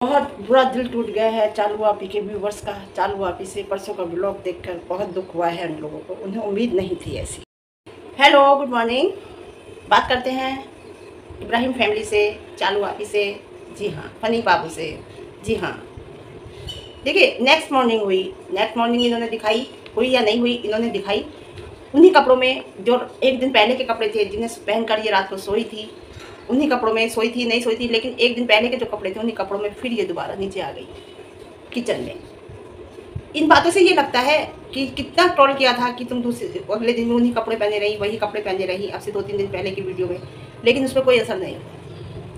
बहुत बुरा दिल टूट गया है चालू आपी के व्यूवर्स का, चालू आपी से परसों का ब्लॉग देखकर बहुत दुख हुआ है उन लोगों को, उन्हें उम्मीद नहीं थी ऐसी। हेलो गुड मॉर्निंग बात करते हैं इब्राहिम फैमिली से, चालू आपी से। जी हाँ फनी बाबू से। जी हाँ। देखिए नेक्स्ट मॉर्निंग हुई। नेक्स्ट मॉर्निंग इन्होंने दिखाई, हुई या नहीं हुई, इन्होंने दिखाई। उन्हीं कपड़ों में, जो एक दिन पहले के कपड़े थे, जिन्हें पहन कर ये रात को सोई थी उन्हीं कपड़ों में सोई थी, नहीं सोई थी, लेकिन एक दिन पहले के जो कपड़े थे, उन्हीं कपड़ों में फिर ये दोबारा नीचे आ गई, किचन में। इन बातों से ये लगता है कि कितना ट्रोल किया था कि तुम दूसरे, अगले दिन में उन्हीं कपड़े पहने रही, वही कपड़े पहने रही, अब से दो तीन दिन पहले की वीडियो में। लेकिन उस पर कोई असर नहीं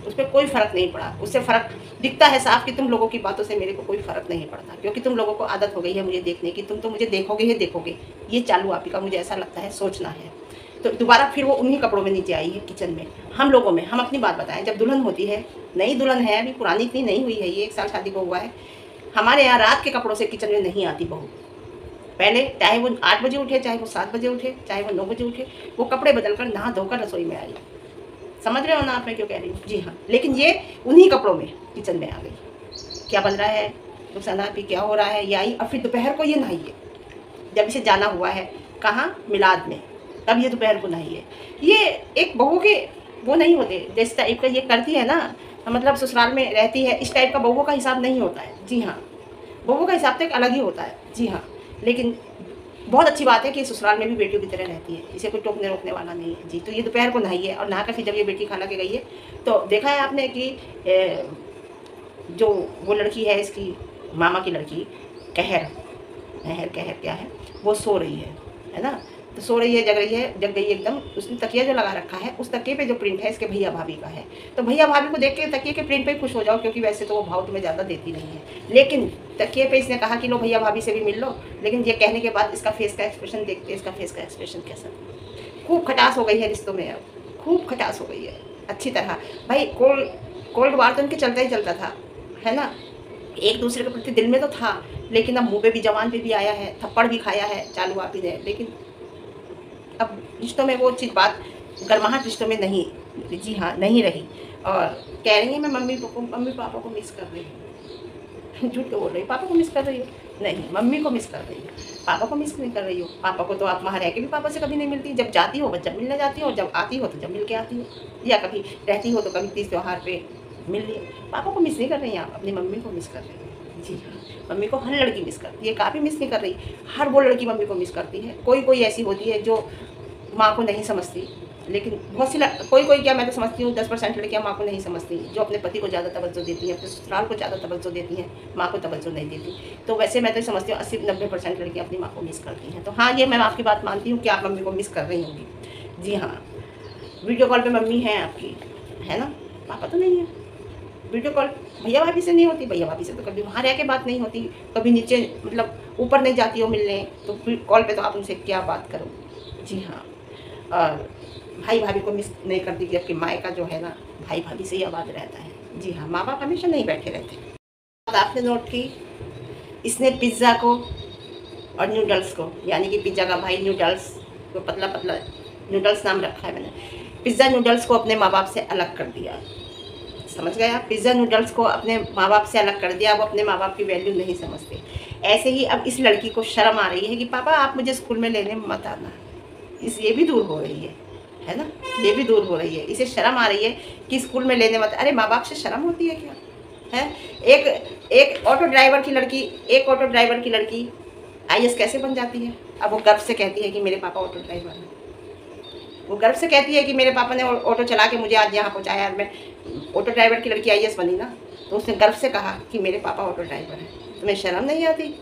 उस पर कोई फ़र्क नहीं पड़ा। उससे फ़र्क दिखता है साफ़ कि तुम लोगों की बातों से मेरे को कोई फ़र्क नहीं पड़ता क्योंकि तुम लोगों को आदत हो गई है मुझे देखने की, तुम तो मुझे देखोगे ही देखोगे। ये चालू आप का मुझे ऐसा लगता है, सोचना है। तो दोबारा फिर वो उन्हीं कपड़ों में नीचे आई है किचन में। हम लोगों में, हम अपनी बात बताएँ, जब दुल्हन होती है, नई दुल्हन है, अभी पुरानी इतनी नहीं हुई है, ये एक साल शादी को हुआ है, हमारे यहाँ रात के कपड़ों से किचन में नहीं आती बहू। पहले चाहे वो आठ बजे उठे, चाहे वो सात बजे उठे, चाहे वो नौ बजे उठे, वो कपड़े बदल कर नहा धोकर रसोई में आई। समझ रहे हो ना आप मैं क्यों कह रही हूँ? जी हाँ लेकिन ये उन्हीं कपड़ों में किचन में आ गई। क्या बन रहा है? रुखसाना भी क्या हो रहा है? ये आई, और फिर दोपहर को ये नहाइए जब इसे जाना हुआ है, कहाँ? मिलाद में। तब ये दोपहर को नहाइए। ये एक बहू के वो नहीं होते, जिस टाइप का ये करती है ना मतलब ससुराल में रहती है, इस टाइप का बहुओं का हिसाब नहीं होता है। जी हाँ बहुओं का हिसाब तो एक अलग ही होता है। जी हाँ लेकिन बहुत अच्छी बात है कि ससुराल में भी बेटियों की तरह रहती है। इसे कोई टोकने रोकने वाला नहीं है। जी तो ये दोपहर को नहाइए और नहा कर फिर जब ये बेटी खाना के गई है तो देखा है आपने कि जो वो लड़की है, इसकी मामा की लड़की, कहर कहर कहर क्या है? वो सो रही है है ना? तो सो रही है, जग रही है, जग गई एकदम। उसने तकिया जो लगा रखा है, उस तकिए पे जो प्रिंट है, इसके भैया भाभी का है। तो भैया भाभी को देख के तकिए के प्रिंट पे खुश हो जाओ, क्योंकि वैसे तो वो भाव तुम्हें ज़्यादा देती नहीं है। लेकिन तकिए पे इसने कहा कि, लो भैया भाभी से भी मिल लो। लेकिन ये कहने के बाद इसका फेस का एक्सप्रेशन देखते इसका फेस का एक्सप्रेशन कैसा? खूब खटास हो गई है रिश्तों में अब। खूब खटास हो गई है। अच्छी तरह। भाई कोल्ड कोल्ड वार तो इनके चलता ही चलता था, है ना? एक दूसरे के प्रति दिल में तो था, लेकिन अब मुँह पे भी, जवान पे भी आया है, थप्पड़ भी खाया है, चालू आप ही ने लेकिन अब रिश्तों में वो चीज़ बात गर्माहट रिश्तों में नहीं, जी हाँ नहीं रही। और कह रही है, मैं मम्मी को मम्मी पापा को मिस कर रही हूँ। झूठ तो बोल रही पापा को मिस कर रही हूँ? नहीं, मम्मी को मिस कर रही हूँ। पापा को मिस नहीं कर रही हो? पापा को तो आप वहाँ रह के भी पापा से कभी नहीं मिलती। जब जाती हो, जब मिलने जाती हो, जब आती हो तो जब मिल के आती हो। या कभी रहती हो तो कभी तीस त्यौहार पे मिल लिए। पापा को मिस नहीं कर रही हैं आप? अपनी मम्मी को मिस कर रही हैं? जी हाँ। मम्मी को हर लड़की मिस करती है। काफ़ी मिस नहीं कर रही। हर वो लड़की मम्मी को मिस करती है। कोई कोई ऐसी होती है जो माँ को नहीं समझती। लेकिन बहुत सी कोई कोई क्या मैं तो समझती हूँ, दस परसेंट लड़कियाँ माँ को नहीं समझती, जो अपने पति को ज़्यादा तवज्जो देती हैं, अपने ससुराल को ज़्यादा तवज्जो देती हैं, माँ को तवज्जो नहीं देती। तो वैसे मैं तो समझती हूँ, अस्सी नब्बे परसेंट लड़कियाँ अपनी माँ को मिस करती हैं। तो हाँ ये मैं आपकी बात मानती हूँ कि आप मम्मी को मिस कर रही होंगी। जी हाँ। वीडियो कॉल पर मम्मी है आपकी। है ना? पापा तो नहीं है। वीडियो कॉल भैया भाभी से नहीं होती, भैया भाभी से तो कभी वहाँ रह के बात नहीं होती, कभी नीचे मतलब ऊपर नहीं जाती हो मिलने तो फिर कॉल पे तो आप उनसे क्या बात करो जी हाँ। और भाई भाभी को मिस नहीं करती जबकि माए का जो है ना, भाई भाभी से ही आवाज़ रहता है। जी हाँ माँ बाप हमेशा नहीं बैठे रहते। आपने नोट की? इसने पिज़्ज़ा को और नूडल्स को, यानी कि पिज़्ज़ा का भाई नूडल्स को पतला पतला नूडल्स नाम रखा है मैंने। पिज़्ज़ा नूडल्स को अपने माँ बाप से अलग कर दिया। समझ गए आप? पिज़्ज़ा नूडल्स को अपने माँ बाप से अलग कर दिया, वो अपने माँ बाप की वैल्यू नहीं समझते। ऐसे ही अब इस लड़की को शर्म आ रही है कि, पापा, आप मुझे स्कूल में लेने मत आना। इस, ये भी दूर हो रही है। है ना? ये भी दूर हो रही है। इसे शर्म आ रही है कि स्कूल में लेने मत। अरे माँ बाप से शर्म होती है क्या? है? एक एक ऑटो ड्राइवर की लड़की, एक ऑटो ड्राइवर की लड़की आई कैसे बन जाती है? अब वो गर्व से कहती है कि मेरे पापा ऑटो ड्राइवर हैं। वो गर्व से कहती है कि मेरे पापा ने ऑटो चला के मुझे आज यहाँ पहुँचाया मैं ऑटो ड्राइवर की लड़की आई बनी ना तो उसने गर्व से कहा कि मेरे पापा ऑटो ड्राइवर हैं। तुम्हें शर्म नहीं आती?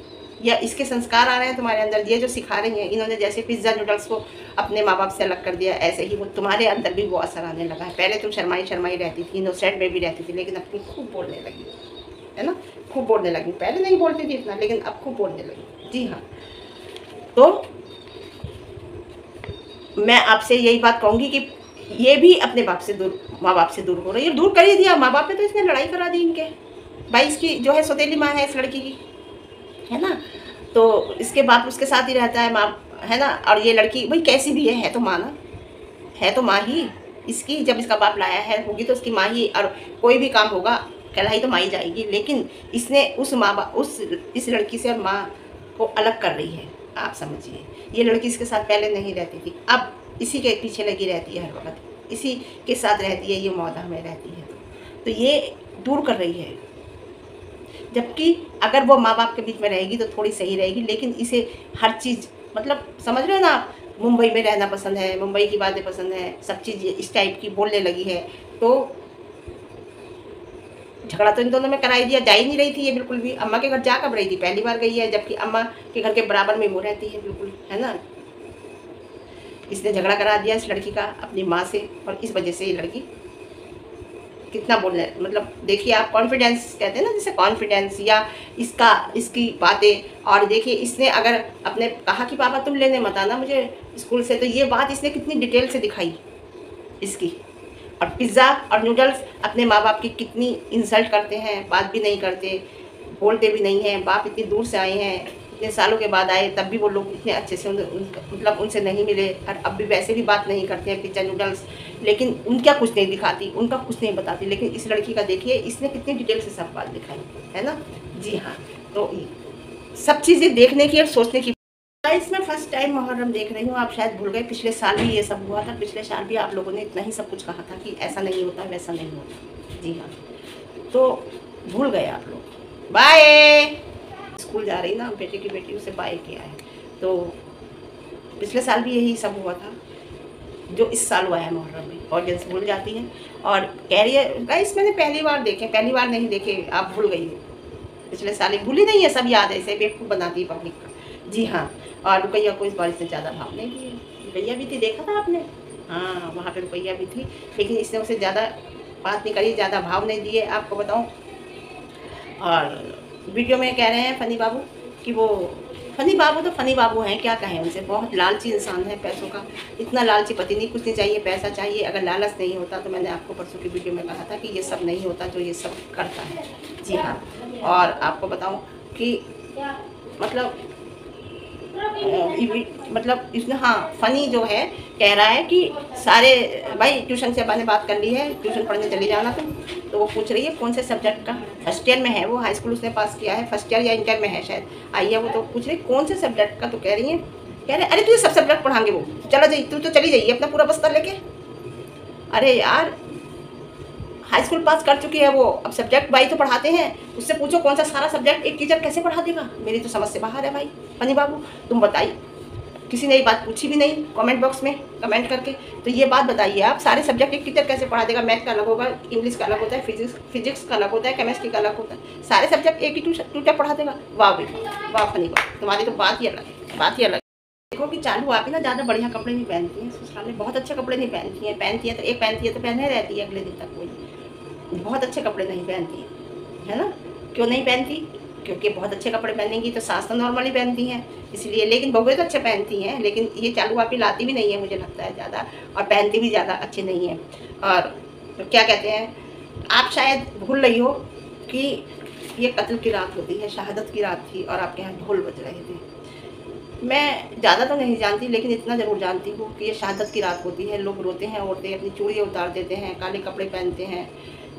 या इसके संस्कार आ रहे हैं तुम्हारे अंदर? ये जो सिखा रही हैं, इन्होंने जैसे पिज़्ज़ा नूडल्स को अपने माँ बाप से अलग कर दिया, ऐसे ही वो तुम्हारे अंदर भी वो असर आने लगा है। पहले तुम शर्माई शर्माई रहती थी इनोसेंट में भी रहती थी, लेकिन अपनी खूब बोलने लगी। है ना? खूब बोलने लगी। पहले नहीं बोलती थी इतना, लेकिन अब खूब बोलने लगी। जी हाँ। तो मैं आपसे यही बात कहूँगी कि ये भी अपने बाप से दूर माँ बाप से दूर हो रही है। दूर कर ही दिया। माँ बाप ने तो इसने लड़ाई करा दी इनके। भाई इसकी जो है सौतेली माँ है इस लड़की की। है ना? तो इसके बाप उसके साथ ही रहता है, माँ है ना? और ये लड़की, भाई कैसी भी है है तो माँ ना? है तो माँ ही। इसकी जब इसका बाप लाया है, होगी तो उसकी माँ ही। और कोई भी काम होगा, कहलाई तो माँ ही जाएगी। लेकिन इसने उस माँ बाप उस इस लड़की से और माँ को अलग कर रही है। आप समझिए। ये लड़की इसके साथ पहले नहीं रहती थी। अब इसी के पीछे लगी रहती है हर वक्त इसी के साथ रहती है, ये मौदा में रहती है। तो ये दूर कर रही है। जबकि अगर वो माँ बाप के बीच में रहेगी तो थोड़ी सही रहेगी, लेकिन इसे हर चीज़ मतलब समझ रहे हो ना मुंबई में रहना पसंद है, मुंबई की बातें पसंद है, सब चीज़ इस टाइप की बोलने लगी है। तो झगड़ा तो इन दोनों में कराई दिया, जा ही नहीं रही थी ये बिल्कुल भी। अम्मा के घर जा कब रही थी? पहली बार गई है, जबकि अम्मा के घर के बराबर में वो रहती है, बिल्कुल, है ना? इसने झगड़ा करा दिया इस लड़की का अपनी माँ से और इस वजह से ये लड़की कितना बोल रहे मतलब देखिए आप कॉन्फिडेंस कहते हैं ना, जैसे कॉन्फिडेंस या इसका, इसकी बातें। और देखिए इसने अगर अपने, कहा कि, पापा तुम लेने मत आना मुझे स्कूल से। तो ये बात इसने कितनी डिटेल से दिखाई इसकी। और पिज़्ज़ा और नूडल्स अपने माँ बाप की कितनी इंसल्ट करते हैं, बात भी नहीं करते, बोलते भी नहीं हैं, बाप इतनी दूर से आए हैं। इतने सालों के बाद आए, तब भी वो लोग इतने अच्छे से मतलब उनसे नहीं मिले। और अब भी वैसे भी बात नहीं करते हैं पिज़्ज़ा नूडल्स लेकिन उनका कुछ नहीं दिखाती, उनका कुछ नहीं बताती। लेकिन इस लड़की का देखिए, इसने कितनी डिटेल से सब बात दिखाई, है ना? जी हाँ तो सब चीज़ें देखने की और सोचने की। इसमें फ़र्स्ट टाइम मुहर्रम देख रही हूँ, आप शायद भूल गए, पिछले साल भी ये सब हुआ था, पिछले साल भी आप लोगों ने इतना ही सब कुछ कहा था कि ऐसा नहीं होता, वैसा नहीं होता। जी हाँ तो भूल गए आप लोग। बाय स्कूल जा रही ना बेटे की बेटी उसे बाय किया है। तो पिछले साल भी यही सब हुआ था, जो इस साल हुआ है मुहर्रम में। ऑडियंस भूल जाती है। और कैरियर गाइस मैंने पहली बार देखे, पहली बार नहीं देखे, आप भूल गई हो। पिछले साल भूली नहीं है, सब याद है, इसे बेवकूफ़ बनाती है पब्लिक का। जी हाँ और रुपैया को इस बार इसने ज़्यादा भाव नहीं दिए। रुपैया भी थी, देखा था आपने? हाँ वहाँ पर रुपैया भी थी, लेकिन इसने उसे ज़्यादा बात नहीं करी, ज़्यादा भाव नहीं दिए, आपको बताऊँ। और वीडियो में कह रहे हैं फनी बाबू कि वो, फनी बाबू तो फनी बाबू हैं, क्या कहें उनसे? बहुत लालची इंसान है पैसों का। इतना लालची पति नहीं, कुछ नहीं चाहिए, पैसा चाहिए, अगर लालच नहीं होता तो मैंने आपको परसों की वीडियो में कहा था कि ये सब नहीं होता जो ये सब करता है। जी हाँ। और आपको बताऊँ कि मतलब मतलब इसने हाँ। फ़नी जो है, कह रहा है कि सारे, भाई ट्यूशन से ने बात कर ली है ट्यूशन पढ़ने चले जाना तुम। तो वो पूछ रही है, कौन से सब्जेक्ट का? फ़र्स्ट ईयर में है वो हाई स्कूल उसने पास किया है फ़र्स्ट ईयर या इंटर में है शायद। आई है वो तो पूछ रही कौन से सब्जेक्ट का? तो कह रही है, कह रहे, अरे, तुझे सब सब्जेक्ट पढ़ाएँगे वो। चला जाइए तू तो चली जाइए, अपना पूरा बस्तर लेके। अरे यार हाई स्कूल पास कर चुकी है वो। अब सब्जेक्ट भाई तो पढ़ाते हैं, उससे पूछो कौन सा सारा सब्जेक्ट एक टीचर कैसे पढ़ा देगा? मेरी तो समझ से बाहर है भाई। पनी बाबू, तुम बताइए। किसी ने ये बात पूछी भी नहीं कमेंट बॉक्स में कमेंट करके? तो ये बात बताइए आप, सारे सब्जेक्ट एक टीचर कैसे पढ़ा देगा? मैथ का अलग होगा इंग्लिश का अलग होता है फिजिक्स फिजिक्स का अलग होता है केमिस्ट्री का अलग होता है। सारे सब्जेक्ट एक ही टीचर पढ़ा देगा? वाह भाई वाह फनी वाह तुम्हारी तो बात ही अलग बात ही अलग देखो कि चालू आप ही ना ज़्यादा बढ़िया कपड़े नहीं पहनती हैं, ससुराल में बहुत अच्छे कपड़े नहीं पहनती हैं। पहनती है तो एक पहनती है तो पहने रहती है अगले दिन तक कोई। बहुत अच्छे कपड़े नहीं पहनती है ना? क्यों नहीं पहनती? क्योंकि बहुत अच्छे कपड़े पहनेंगी तो सास तो नॉर्मली पहनती हैं, इसलिए, लेकिन बहुएँ तो अच्छे पहनती हैं, लेकिन ये चालू वापी लाती भी नहीं है मुझे लगता है ज़्यादा, और पहनती भी ज़्यादा अच्छी नहीं है। और तो क्या कहते हैं, आप शायद भूल रही हो कि ये कत्ल की रात होती है, शहादत की रात थी, और आपके यहाँ ढोल बज रहे थे। मैं ज़्यादा तो नहीं जानती, लेकिन इतना ज़रूर जानती हूँ कि ये शहादत की रात होती है। लोग रोते हैं, औरतें अपनी चूड़ियाँ उतार देते हैं, काले कपड़े पहनते हैं,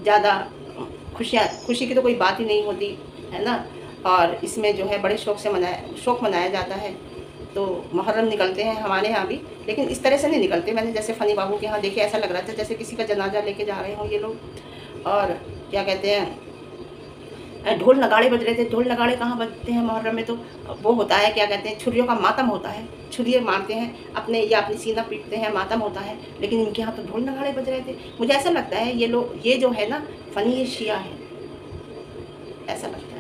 ज़्यादा खुशियाँ, खुशी की तो कोई बात ही नहीं होती। है ना? और इसमें जो है बड़े शौक से मनाया, शौक मनाया जाता है। तो मुहर्रम निकलते हैं हमारे यहाँ भी, लेकिन इस तरह से नहीं निकलते। मैंने जैसे फ़नी बाबू के यहाँ देखे ऐसा लग रहा था जैसे किसी का जनाजा लेके जा रहे हों ये लोग। और क्या कहते हैं ढोल नगाड़े बज रहे थे। ढोल नगाड़े कहाँ बजते हैं मुहर्रम में तो वो होता है, क्या कहते हैं, छुरियों का मातम होता है। छुरिये मारते हैं, अपने या अपनी सीना पीटते हैं, मातम होता है। लेकिन इनके यहाँ तो ढोल नगाड़े बज रहे थे। मुझे ऐसा लगता है ये लोग, ये जो है ना, फ़नी शिया है। ऐसा लगता है।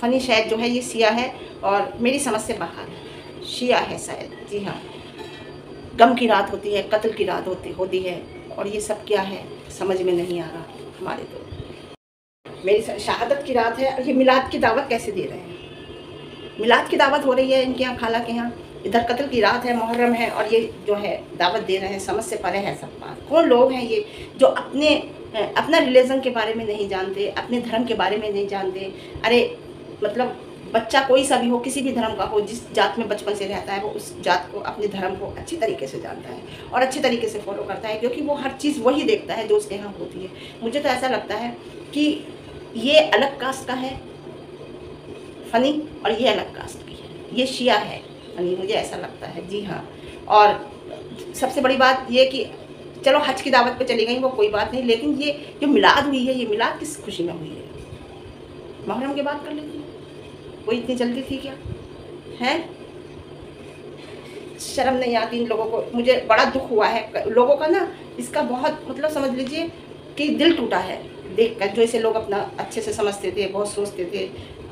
फ़नी शायद जो है, ये सिया है और मेरी समझ से बाहर। शिया है शायद। जी हाँ। गम की रात होती है, कत्ल की रात होती होती है और ये सब क्या है, समझ में नहीं आ रहा हमारे तो। मेरी शहादत की रात है और ये मिलाद की दावत कैसे दे रहे हैं? मिलाद की दावत हो रही है इनके यहाँ, खाला के यहाँ। इधर कत्ल की रात है, मुहर्रम है और ये जो है, दावत दे रहे हैं, समझ से परे है सब बात। कौन लोग हैं ये जो अपने, अपना रिलीजन के बारे में नहीं जानते, अपने धर्म के बारे में नहीं जानते? अरे मतलब बच्चा कोई सा भी हो, किसी भी धर्म का हो, जिस जात में बचपन से रहता है, वो उस जात को, अपने धर्म को अच्छी तरीके से जानता है और अच्छे तरीके से फॉलो करता है, क्योंकि वो हर चीज़ वही देखता है जो उसके यहाँ होती है। मुझे तो ऐसा लगता है कि ये अलग कास्ट का है, फ़नी, और ये अलग कास्ट की है। ये शिया है, फनी, मुझे ऐसा लगता है। जी हाँ और सबसे बड़ी बात ये कि चलो हज की दावत पे चली गई, वो कोई बात नहीं, लेकिन ये जो मिलाद हुई है, ये मिलाद किस खुशी में हुई है? मुहर्रम की बात कर लेती वो इतनी जल्दी थी क्या? है? शर्म नहीं आती इन लोगों को। मुझे बड़ा दुख हुआ है। लोगों का ना, इसका बहुत मतलब समझ लीजिए कि दिल टूटा है देख कर जो ऐसे लोग अपना अच्छे से समझते थे, बहुत सोचते थे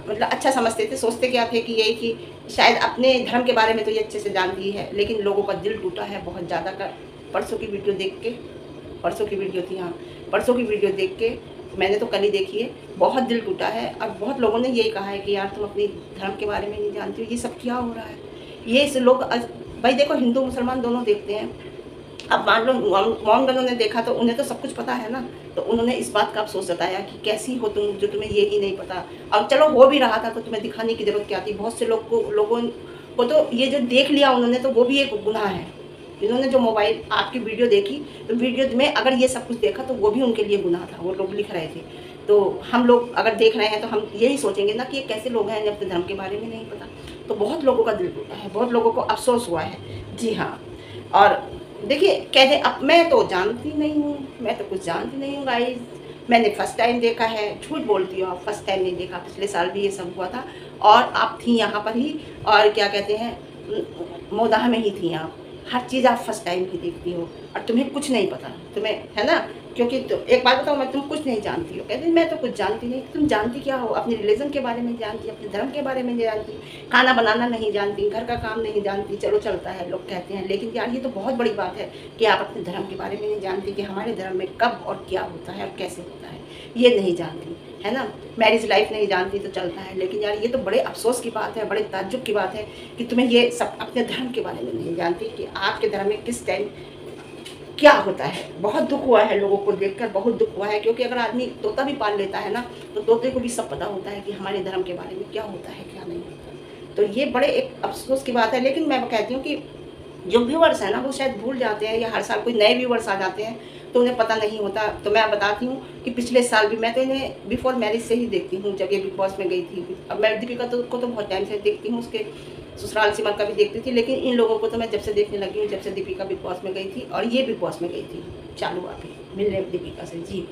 मतलब अच्छा समझते थे, सोचते क्या थे कि यही कि शायद अपने धर्म के बारे में तो ये अच्छे से जानती है, लेकिन लोगों का दिल टूटा है बहुत ज़्यादा। का परसों की वीडियो देख के, परसों की वीडियो थी हाँ परसों की वीडियो देख के मैंने तो कल ही देखी है। बहुत दिल टूटा है। और बहुत लोगों ने यही कहा है कि यार तुम अपनी धर्म के बारे में नहीं जानती हो। ये सब क्या हो रहा है? ये इस लोग भाई देखो, हिंदू, मुसलमान दोनों देखते हैं। अब मान लो मोहम्मदों ने देखा तो उन्हें तो सब कुछ पता है ना। तो उन्होंने इस बात का अफसोस जताया कि कैसी हो तुम, जो तुम्हें ये ही नहीं पता। अब चलो, हो भी रहा था तो तुम्हें दिखाने की ज़रूरत क्या थी? बहुत से लोग को, लोगों को तो ये जो देख लिया उन्होंने तो वो भी एक गुनाह है। जिन्होंने जो मोबाइल आपकी वीडियो देखी तो वीडियो में अगर ये सब कुछ देखा तो वो भी उनके लिए गुनाह था, वो लोग लिख रहे थे। तो हम लोग अगर देख रहे हैं तो हम यही सोचेंगे ना कि ये कैसे लोग हैं जब अपने धर्म के बारे में नहीं पता। तो बहुत लोगों का दिल टूटा है, बहुत लोगों को अफसोस हुआ है। जी हाँ। और देखिए कहते अब मैं तो जानती नहीं हूँ, मैं तो कुछ जानती नहीं हूँ गाइज़ मैंने फ़र्स्ट टाइम देखा है, झूठ बोलती हूँ फ़र्स्ट टाइम नहीं देखा, पिछले साल भी ये सब हुआ था। और आप थी यहाँ पर ही, और क्या कहते हैं, मोदाह में ही थी आप। हर चीज़ आप फ़र्स्ट टाइम की देखती हो और तुम्हें कुछ नहीं पता। तुम्हें, है ना? क्योंकि तो एक बात बताओ मैं तुम कुछ नहीं जानती हो। कहते मैं तो कुछ जानती नहीं। तुम जानती क्या हो? अपने रिलीजन के बारे में जानती, अपने धर्म के बारे में नहीं जानती, खाना बनाना नहीं जानती, घर का काम नहीं जानती। चलो, चलता है, लोग कहते हैं। लेकिन यार, ये तो बहुत बड़ी बात है कि आप अपने धर्म के बारे में नहीं जानती कि हमारे धर्म में कब और क्या होता है और कैसे होता है। ये नहीं जानती, है ना? मैरिज लाइफ नहीं जानती तो चलता है। लेकिन यार, ये तो बड़े अफसोस की बात है, बड़े ताजुब की बात है कि तुम्हें ये सब अपने धर्म के बारे में नहीं जानती कि आपके धर्म में किस टाइम क्या होता है? बहुत दुख हुआ है लोगों को देखकर, बहुत दुख हुआ है, क्योंकि अगर आदमी तोता भी पाल लेता है ना तो तोते को भी सब पता होता है कि हमारे धर्म के बारे में क्या होता है, क्या नहीं होता तो ये बड़े एक अफसोस की बात है, लेकिन मैं कहती हूँ कि जो व्यूवर्स हैं ना, वो शायद भूल जाते हैं या हर साल कोई नए व्यूवर्स आ जाते हैं तो उन्हें पता नहीं होता। तो मैं बताती हूँ कि पिछले साल भी मैं तो इन्हें बिफोर मैरिज से ही देखती हूँ, जब ये बिग बॉस में गई थी। अब मैं दीपिका तो को तो बहुत टाइम से देखती हूँ उसके ससुराल सीमा का भी देखती थी, लेकिन इन लोगों को तो मैं जब से देखने लगी हूँ, जब से दीपिका बिग बॉस में गई थी और ये बिग बॉस में गई थी, चालू आके मिलने दीपिका से, जी।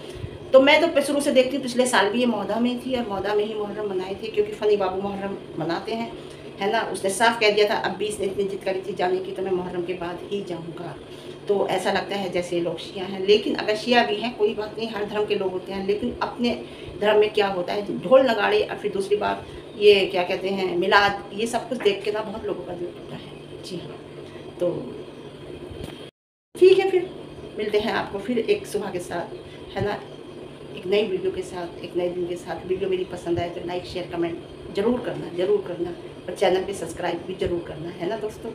तो मैं तो शुरू से देखती हूँ, पिछले साल भी ये मौदा में थी और मौदा में ही मुहर्रम मनाए थे, क्योंकि फ़नी बाबू मुहर्रम मनाते हैं, है ना? उसने साफ़ कह दिया था, अब भी इसने इतनी जिद करी थी जाने की तो मैं मुहर्रम के बाद ही जाऊँगा। तो ऐसा लगता है जैसे लोग शिया हैं, लेकिन अगर शिया भी हैं, कोई बात नहीं, हर धर्म के लोग होते हैं, लेकिन अपने धर्म में क्या होता है, ढोल नगाड़े और फिर दूसरी बात ये क्या कहते हैं, मिलाद, ये सब कुछ देख के ना बहुत लोगों का दिल टूटा है। जी हाँ। तो ठीक है फिर, मिलते हैं आपको फिर एक सुबह के साथ, है ना? एक नई वीडियो के साथ, एक नए दिन के साथ। वीडियो मेरी पसंद आए तो लाइक शेयर कमेंट ज़रूर करना ज़रूर करना। और चैनल पे सब्सक्राइब भी ज़रूर करना, है ना दोस्तों?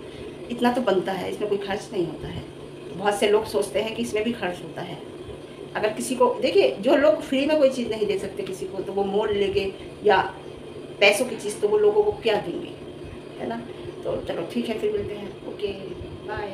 इतना तो बनता है, इसमें कोई खर्च नहीं होता है। बहुत से लोग सोचते हैं कि इसमें भी खर्च होता है। अगर किसी को, देखिए, जो लोग फ्री में कोई चीज़ नहीं दे सकते किसी को तो वो मोल लेके या पैसों की चीज़ तो वो लोगों को क्या देंगे? है ना? तो चलो ठीक है, फिर मिलते हैं। Okay bye